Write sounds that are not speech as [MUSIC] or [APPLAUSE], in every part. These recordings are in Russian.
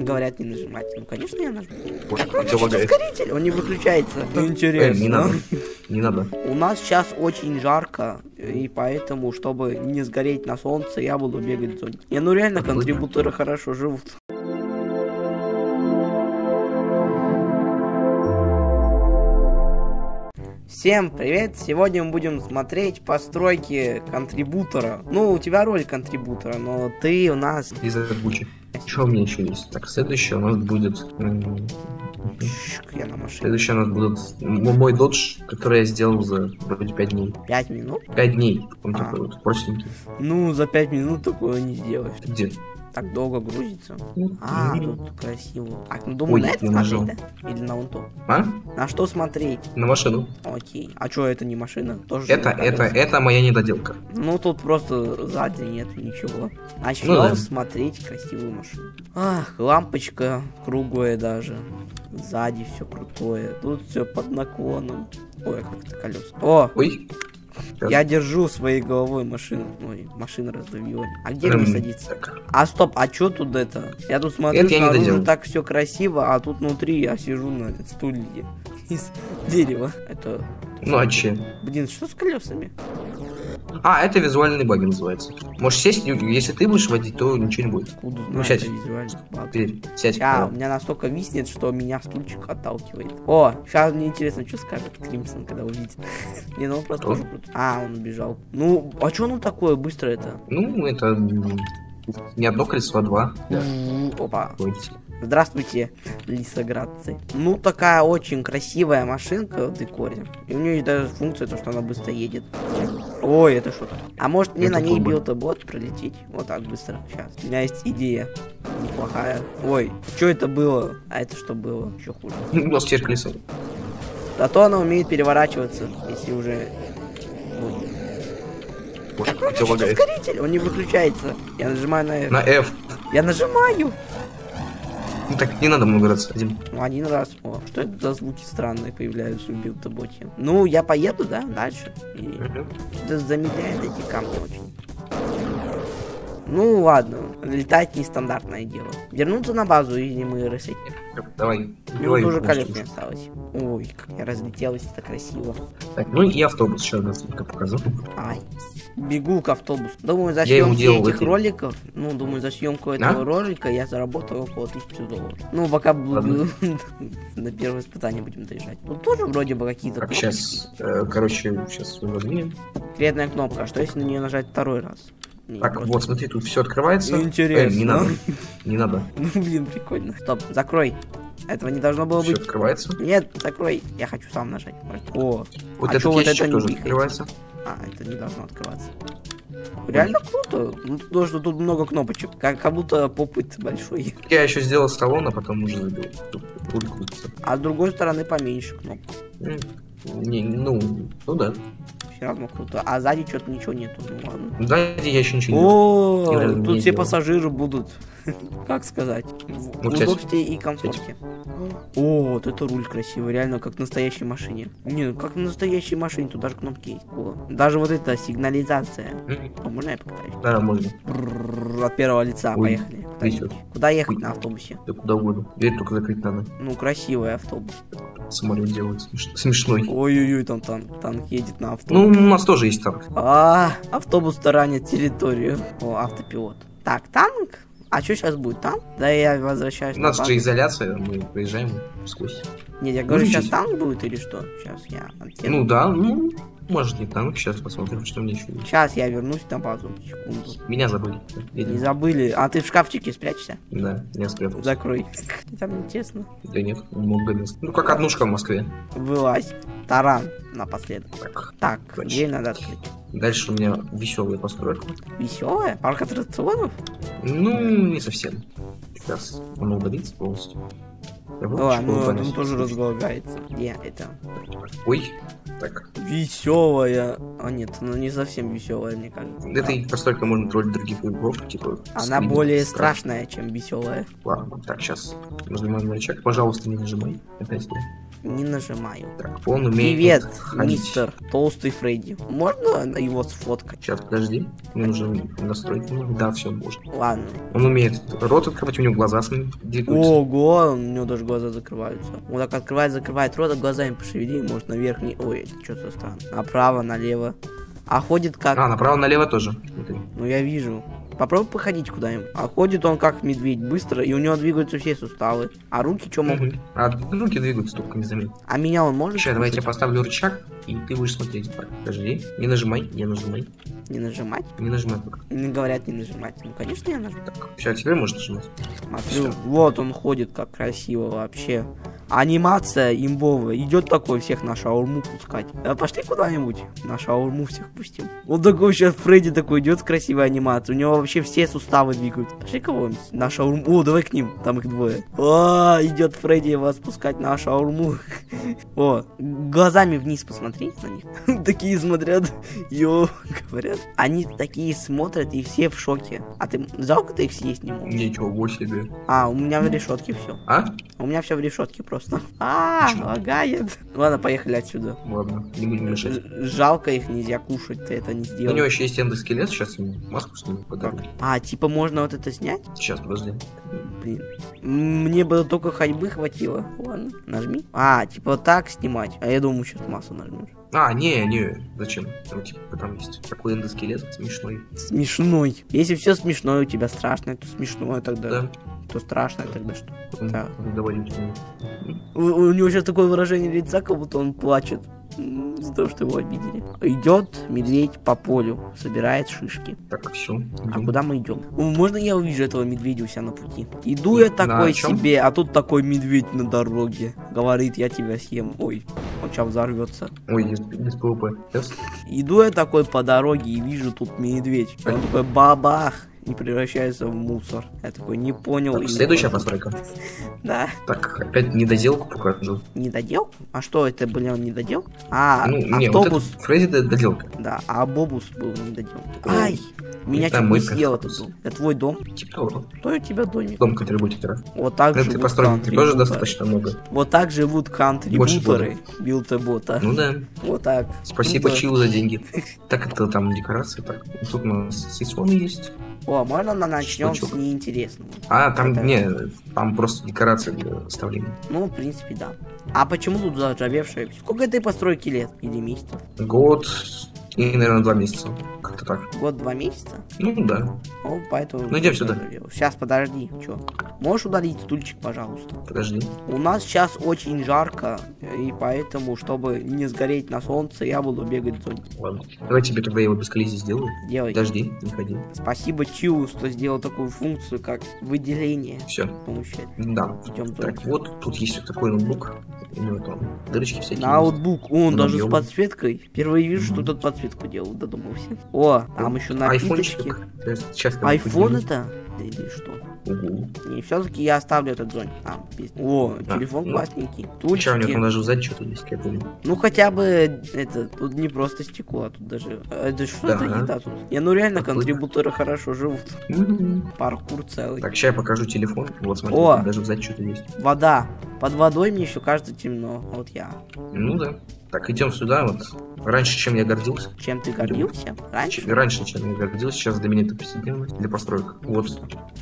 Говорят не нажимать. Ну, конечно, я нажму. Боже, Так, лагает. ускоритель, он не выключается. Э, Интересно. не надо. Не надо. [LAUGHS] У нас сейчас очень жарко, и поэтому, чтобы не сгореть на солнце, я буду бегать в зоне. Не, ну реально, контрибуторы хорошо живут. Всем привет! Сегодня мы будем смотреть постройки контрибутора. Ну, у тебя роль контрибутора, но ты у нас... Из Бучи. Что у меня еще есть? Так, следующее у нас будет... Я на машине. Следующее у нас будет мой додж, который я сделал за вроде 5 дней. Пять минут? 5 дней. Он А. такой вот простенький. Ну, за пять минут такое не сделаешь. Где? Так долго грузится. Ну, А, тут красиво. Так, ну думаю, Ой, на это смотреть, да? Или на вон то? А? На что смотреть? На машину. Окей. А чё, это не машина? Тоже Это, это, это моя недоделка. Ну, тут просто сзади нет ничего. Начнем Ну да. смотреть красивую машину. Ах, лампочка круглая даже. Сзади все крутое. Тут все под наклоном. Ой, как это колеса. О, Ой. Я держу своей головой машину. Ой, машина раздавила. А где мне Эм, садиться? Так. А стоп, а чё тут это? Я тут смотрю, Это снаружи так все красиво, а тут внутри я сижу на стуле [LAUGHS] из дерева. Это, Ну а че? блин, что с колесами? А, это визуальный баг называется. Можешь сесть, если ты будешь водить, то ничего не будет. Буду Ну, сядь. Теперь сядь. Да. у меня настолько виснет, что меня стульчик отталкивает. О, сейчас мне интересно, что скажет Кримсон, когда увидит. [LAUGHS] Не, ну он просто тоже. А, он убежал. Ну, а что оно такое быстро это? Ну, это не одно колесо, а два. М, Опа. Здравствуйте, лисоградцы. Ну, такая очень красивая машинка в декоре. И у нее есть даже функция, то, что она быстро едет. Ой, это что-то. А может мне Это на ней билтобот пролететь? Вот так быстро. Сейчас. У меня есть идея. Неплохая. Ой, что это было? А это что было? Еще хуже. [LAUGHS] Теперь колесо. Зато она умеет переворачиваться, если уже... Боже, как тебя лагает. ускоритель, он не выключается. Я нажимаю на F. На F. Я нажимаю. Ну так не надо много раз. Один. Ну, один раз. О, что это за звуки странные появляются в билтоботе? Ну, я поеду, да, дальше. И это замедляет эти камни очень. Ну, ладно. Летать нестандартное дело. Вернуться на базу, и мы рысить. Давай. Ну, тоже его, колес не осталось. Ой, как я разлетелась, это красиво. Так, ну и автобус еще раз только покажу. Ай. Бегу к автобусу. Думаю, за съемки делал этих эти- роликов, ну, думаю, за съемку этого А? ролика я заработал около тысячи долларов. Ну, пока буду [LAUGHS] на первое испытание будем доезжать. Тут тоже вроде бы какие-то Так, сейчас, короче, сейчас выдвинем. Секретная кнопка. А что если на нее нажать второй раз? Не, Так, просто- вот, смотри, тут все открывается. Интересно. Э, не надо. [LAUGHS] Не надо. Ну, блин, прикольно. Стоп, закрой. Этого не должно было Все быть. открывается. Нет, закрой. Я хочу сам нажать. Может. О, Вот А этот вот это тоже открывается. а, это не должно открываться. Реально круто. Ну, то, что тут много кнопочек. Как, как будто попыт большой. Я еще сделал салон, а потом уже забил. А с другой стороны поменьше кнопок. Не, ну, ну да. Все равно круто. А сзади что-то ничего нету. Ну ладно. Сзади я еще ничего не делал. О, тут не все пассажиры будут, [LAUGHS] как сказать, в Ну, удобстве и комфорте. О, вот это руль красивый, реально как в настоящей машине. Не, ну как в настоящей машине, тут даже кнопки есть. О, даже вот эта сигнализация. О, можно я покатаюсь? Да, можно. От первого лица, Ой, поехали. Куда ехать на автобусе? Да куда угодно. Дверь только закрыть надо. Ну, красивый автобус. Самолет смеш- смешной. Ой-ой-ой, там танк, танк едет на Ну, автобус. у нас тоже есть танк. А, автобус таранит территорию. О, автопилот. Так, танк? А что сейчас будет? Там? Да я возвращаюсь У на нас же изоляция, мы проезжаем сквозь. Нет, я говорю, Ну, сейчас танк будет или что? Сейчас я... Ну да, ну, может не танк, сейчас посмотрим, что мне еще есть. Сейчас я вернусь на базу. Секунду. Меня забыли. Не Едем. забыли. А ты в шкафчике спрячься. Да, я спрятался. Закрой. [LAUGHS] Там тесно. Да нет, много мест. Ну, как однушка в Москве. Вылазь. Таран напоследок. Так, Так, дверь надо открыть. Дальше у меня веселая постройка. Веселая? Парк аттракционов? Ну, не совсем. Сейчас оно удалится полностью. Я вот О, школу ну он тоже разлагается. Где это? Ой, так. Веселая. А нет, она не совсем веселая, мне кажется. Этой постройкой можно троллить других игроков, типа... Она скрипт, более страх. страшная, чем веселая. Ладно, так, сейчас нажимаем на рычаг. Пожалуйста, не нажимай. Опять я. Не нажимаю. Так, он умеет Привет, ходить. мистер Толстый Фредди. Можно его сфоткать? Сейчас, подожди. Мне нужно настроить. Да, все, можно. Ладно. Он умеет рот открывать, у него глаза двигаются. Ого, у него даже глаза закрываются. Он так открывает, закрывает рот, а глазами пошевели, может на верхний. Ой, это что-то странно. Направо, налево. А ходит как? А, направо-налево тоже. Смотри. Ну я вижу. Попробуй походить куда-нибудь. А ходит он как медведь, быстро, и у него двигаются все суставы. А руки что могут? А руки двигаются только не заметно. А меня он может? Сейчас, давай я тебе поставлю рычаг, и ты будешь смотреть. Подожди. Не нажимай, не нажимай. Не нажимать? Не нажимай пока. Не говорят не нажимать. Ну конечно я нажму. Так, все, теперь можешь нажимать. Смотрю, Всё. вот он ходит, как красиво вообще. Анимация имбовая. Идет такой всех на шаурму пускать. А пошли куда-нибудь. На шаурму всех пустим. Он такой сейчас Фредди такой идет с красивой анимацией. У него вообще все суставы двигаются. Пошли кого-нибудь на шаурму. О, давай к ним. Там их двое. О, идет Фредди вас пускать на шаурму. [LAUGHS] О, глазами вниз посмотри на них. [LAUGHS] Такие смотрят. Йо, говорят. Они такие смотрят и все в шоке. А ты жалко ты их съесть не можешь? Ничего себе. А, у меня в решетке все. А? У меня все в решетке просто. А, Почему? лагает. Ладно, поехали отсюда. Ладно, не будем мешать. Жалко их нельзя кушать, ты это не У него сделал. еще есть эндоскелет, сейчас ему маску сниму подарю. А, типа можно вот это снять? Сейчас, подожди. Блин. Мне бы только ходьбы хватило. Ладно, нажми. А, типа так снимать. А я думаю, сейчас массу нажмешь. А, не, не, зачем? Там, типа, там есть такой эндоскелет смешной. Смешной. Если все смешное у тебя страшное, то смешное тогда. Да. То страшное тогда что? Он- Да. темный. У, у него сейчас такое выражение лица, как будто он плачет. За то, что его обидели. Идет медведь по полю, собирает шишки. Так, все. А куда мы идем? Можно я увижу этого медведя у себя на пути? Иду я такой себе, а тут такой медведь на дороге. Говорит, я тебя съем. Ой, он сейчас взорвется. Ой, без. Сейчас. Иду я такой по дороге и вижу тут медведь. Он такой бабах и превращается в мусор. Я такой не понял. Так, следующая понял. постройка. Да. Так, опять недоделку покажу. Недодел? А что это, блин, недодел? А, ну, не, вот автобус. Фредди доделка. Да, а бобус был недодел. Ну, Ай, меня чуть не съел этот автобус. дом. Это твой дом? Типа. Кто у тебя домик? Дом контрибутера. Вот так ты живут построил контрибуторы. тоже достаточно много. Вот так живут контрибуторы билта-бота. Ну да. Вот так. Спасибо. Чилу за деньги. Так, это там декорации. Так, тут у нас сейсмон есть. О, можно на начнем с Штучок. неинтересного? А, там, Это- не, там просто декорации для оставления. Ну, в принципе, да. А почему тут заржавевшая? Сколько этой постройки лет? Или месяцев? Год и, наверное, два месяца. Как-то так. Год, два месяца? Ну да. Ну, поэтому... Ну, идем сюда. Сейчас, подожди. Чё? Можешь удалить стульчик, пожалуйста? Подожди. У нас сейчас очень жарко, и поэтому, чтобы не сгореть на солнце, я буду бегать зоне. Ладно. Давай тебе тогда его без коллизии сделаю. Делай. Подожди, не ходи. Спасибо Чилу, что сделал такую функцию, как выделение Все. Да. Идем. Так, вот тут есть вот такой ноутбук. У него там дырочки всякие. Ноутбук, он даже с подсветкой. Впервые вижу, что тут подсветку делал, додумался. О, там еще напиточки. Айфончик. Сейчас Айфон это? Или что? Угу. Не, все-таки я оставлю этот зонь. А, без- О, Да, телефон ну, классненький. Сейчас Тульчики. там даже сзади что-то есть, я помню. Ну хотя бы это, тут не просто стекло, а тут даже. Это что Да. за еда тут? Не, ну реально Такой. контрибуторы [LAUGHS] хорошо живут. Паркур целый. Так, сейчас я покажу телефон. Вот смотри, О! даже сзади что-то есть. Вода. Под водой мне еще кажется темно. Вот я. Ну да. Так, идем сюда. Вот раньше, чем я гордился. Чем ты гордился? Раньше? Ч- Раньше, чем я гордился, сейчас это повседневность для построек. Вот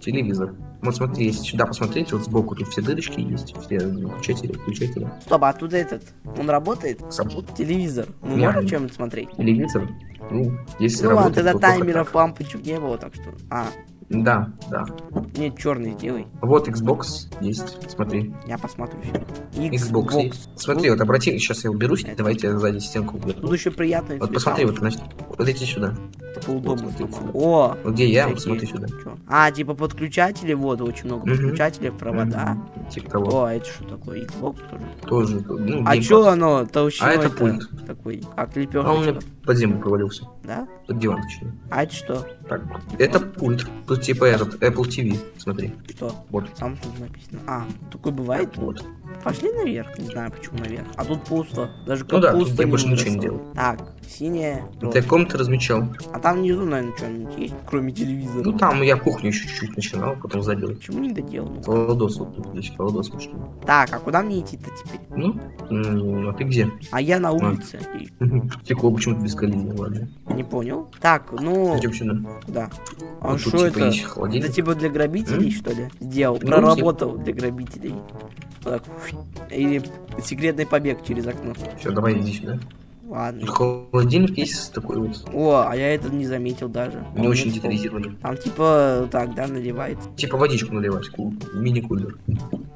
телевизор. Вот смотри, если сюда посмотреть, вот сбоку тут все дырочки есть, все включатели, включатели. Стоп, а тут этот, он работает? Сам Телевизор. Ну Не. можно чем-нибудь смотреть? телевизор. Ну, если Ну ладно, тогда таймеров лампочек не было, так что. А. Да, да. нет, черный сделай. Вот Xbox есть, смотри. Я посмотрю все. Xbox, есть. Смотри, вот обрати, сейчас я уберусь, Это- давайте сзади стенку уберу. Тут еще приятно. Вот посмотри, вот, значит, вот иди сюда. Это удобно. вот смотри. О! Вот где я, вот смотри сюда. Чё? А, типа подключатели, вот, очень много Мгм. подключателей, провода. Мгм, Типа того. О, это что такое? Xbox тоже? Тоже, ну, А Pass. оно толщиной А это пульт. такой, как А он мне под землю провалился. да? Под диван, точнее. А это что? Так, это пульт. Тут типа этот, Apple TV, смотри. Что? Вот. Samsung написано. А, такой бывает? Вот. Пошли наверх. Не знаю, почему наверх. А тут пусто. Даже Ну да, капуста я больше ничего не делаю. Так, Синяя. Ну. Ты комнаты размечал. А там внизу, наверное, что-нибудь есть, кроме телевизора. Ну там я кухню еще чуть-чуть начинал, потом забил. Почему не доделал? Холодос вот тут здесь, холодос пошли. Так, а куда мне идти-то теперь? Ну, м, а ты где? А я на улице. [LAUGHS] И- Стекло почему-то без коллизии, ладно. Не понял. Так, ну, Идем сюда. да. А что это? Это типа для грабителей, что ли? Сделал, Ну, проработал для грабителей. Так. Или секретный побег через окно. Все, давай иди сюда. Ладно. Холодильник есть такой вот. О, а я это не заметил даже. Не Он очень не детализированный. Там типа так, да, наливается. Типа водичку наливать, кул- мини-кулер.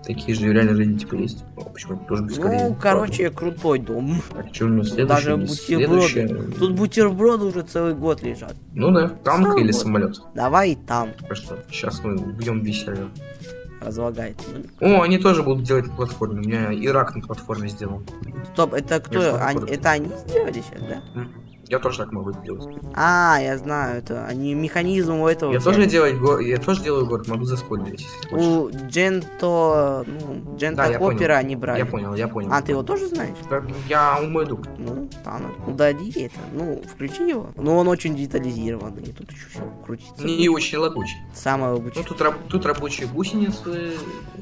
Такие же в реальной жизни типа есть. Почему тоже без? Ну, короче, крутой дом. А что у него следующее? Даже бутерброды. следующее? Тут бутерброды уже целый год лежат. Ну да, танк Целый или год. самолет. Давай и там Хорошо. Сейчас мы бьем весь Ну, О, они тоже будут делать на платформе. У меня Ирак на платформе сделал. Стоп, это кто? Они- это они сделали сейчас, да? Мгм. Я тоже так могу сделать. А, я знаю, это они механизм у этого. Я взяли. тоже делать го- я тоже делаю город, могу заспойлерить. У Дженто, ну, Дженто Да, я понял. Опера они брали. Я понял, я понял. А, ты его тоже знаешь? Да, Я он мой друг. Ну, Танок. Удали это. Ну, включи его. Но он очень детализированный. И тут еще все крутится. Не очень лагучий. Самое Ну обычное. тут, раб- тут рабочие гусеницы,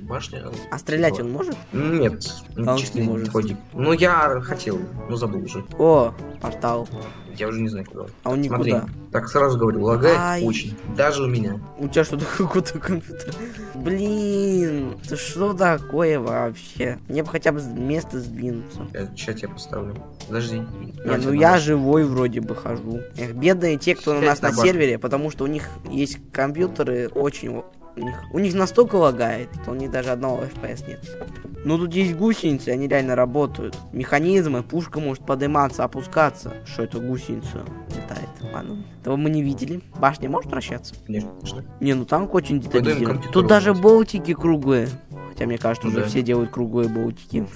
башня. А стрелять он может? Нет, Танк чисто не может. Ну я хотел, но забыл уже. О, портал. Я уже не знаю куда. А он Смотри, никуда. так сразу говорю, лагает Ай. очень. Даже у меня. У тебя что такое [LAUGHS] какой-то компьютер? Блин, это что такое вообще? Мне бы хотя бы место сдвинуться. Я сейчас тебя поставлю. Подожди. Не, ну я живой вроде бы хожу. Эх, бедные те, кто у Сядь нас на на сервере, потому что у них есть компьютеры очень... у них, у них настолько лагает, что у них даже одного FPS нет. Ну тут есть гусеницы, они реально работают. Механизмы, пушка может подниматься, опускаться. Что это гусеница летает? Ладно. Этого мы не видели. Башня может вращаться? Конечно. Не, ну танк очень детализирован. Тут даже болтики круглые. Хотя мне кажется, уже да. все делают круглые болтики.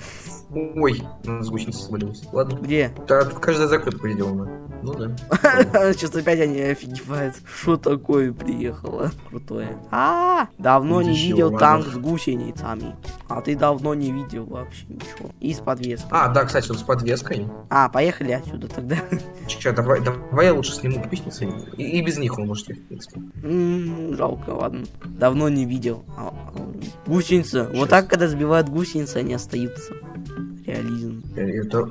Ой, у нас гусеница свалилась. Ладно. Где? Да, тут каждая закрытка сделана. Ну да. [LAUGHS] Сейчас опять они офигевают. Что такое приехало? Крутое. А, давно не видел танк с гусеницами. А ты давно не видел вообще ничего. И с подвеской. А, да, кстати, вот с подвеской. А, поехали отсюда тогда. [LAUGHS] Че, давай, давай я лучше сниму гусеницы. И, и без них он может в принципе. Жалко, ладно. Давно не видел. А, а, Гусеница. Вот так, когда сбивают гусеницы, они остаются. Реализм. Это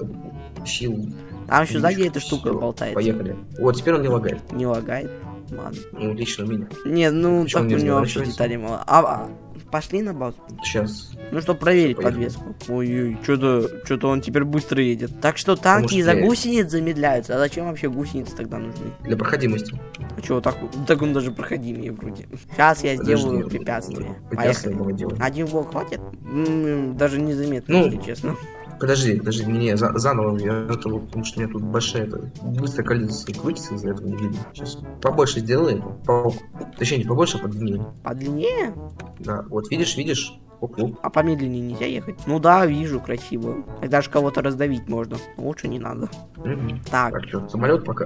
силу. Там еще сзади эта штука всё, болтается. Поехали. Вот, теперь он не лагает. Не лагает. Ладно. Ну, лично у меня. Не, ну Почему так у него вообще деталей мало. А, а, пошли на базу. Сейчас. Ну, чтобы проверить Поехали. подвеску. Ой-ой, что-то что-то он теперь быстро едет. Так что танки что из-за гусениц замедляются. А зачем вообще гусеницы тогда нужны? Для проходимости. А что, так, так он даже проходимее вроде. Сейчас я сделаю Подожди, препятствие. Препятствие Поехали. Один блок хватит? М, Даже незаметно, Ну. если честно. Подожди, подожди, не, за- заново, я это вот, потому что у меня тут большая, это, быстро количество крутится, из-за этого не видно. Сейчас побольше сделаем, по, точнее, не побольше, а подлиннее. Подлиннее? Да, вот видишь, видишь, оп-оп. А помедленнее нельзя ехать? Ну да, вижу, красиво. И даже кого-то раздавить можно. Лучше не надо. Мгм. Так, Так, что, самолет пока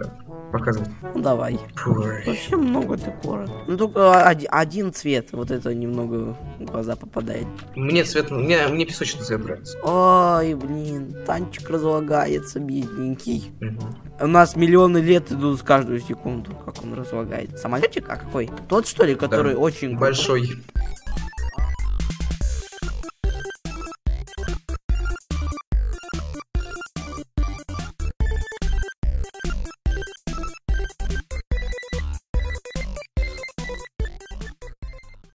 показывает. ну давай. Ой. Вообще много декора. Ну только оди- один цвет, вот это немного в глаза попадает. Мне цвет, мне, мне песочный цвет нравится. Ой, блин, танчик разлагается, бедненький. Мгм. У нас миллионы лет идут с каждую секунду, как он разлагает. Самолетик? А какой? Тот, что ли, который очень... крутой? Большой.